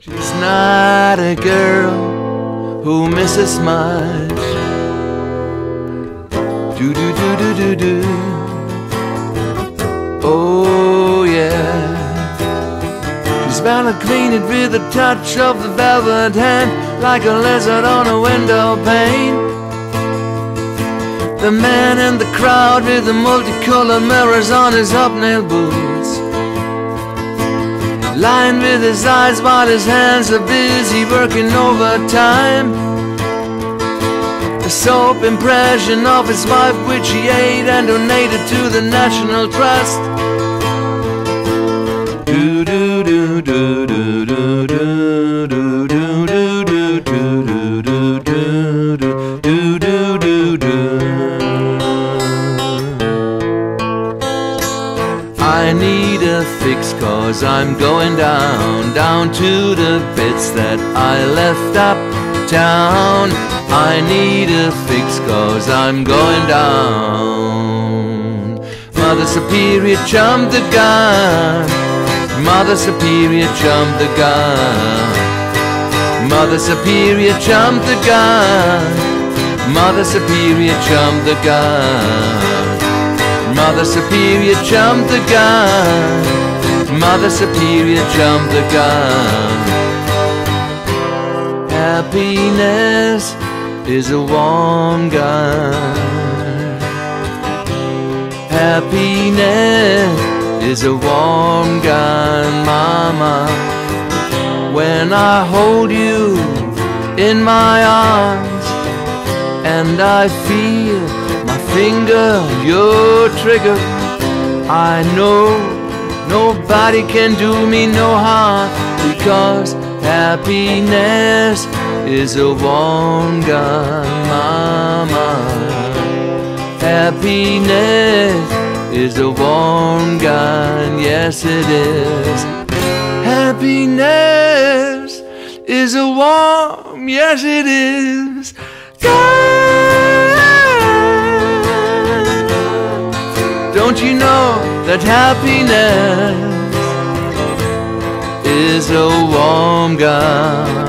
She's not a girl who misses much. Do do do do do do. Oh yeah. She's bound to clean it with a touch of the velvet hand, like a lizard on a window pane. The man in the crowd with the multicolored mirrors on his hobnail boots. Lying with his eyes while his hands are busy working overtime. The soap impression of his wife, which he ate and donated to the National Trust. Do do do do do do do do do do do do do do do I need fix cause I'm going down Down to the bits that I left uptown. I need a fix cause I'm going down. Mother Superior jumped the gun Mother Superior jumped the gun Mother Superior jumped the gun Mother Superior jumped the gun Mother Superior jumped the gun. Mother Superior jumped the gun. Happiness is a warm gun. Happiness is a warm gun, mama. When I hold you in my arms And I feel finger, your trigger. I know nobody can do me no harm Because happiness is a warm gun, mama. Happiness is a warm gun, yes it is. Happiness is a warm, yes it is Don't you know that happiness is a warm gun?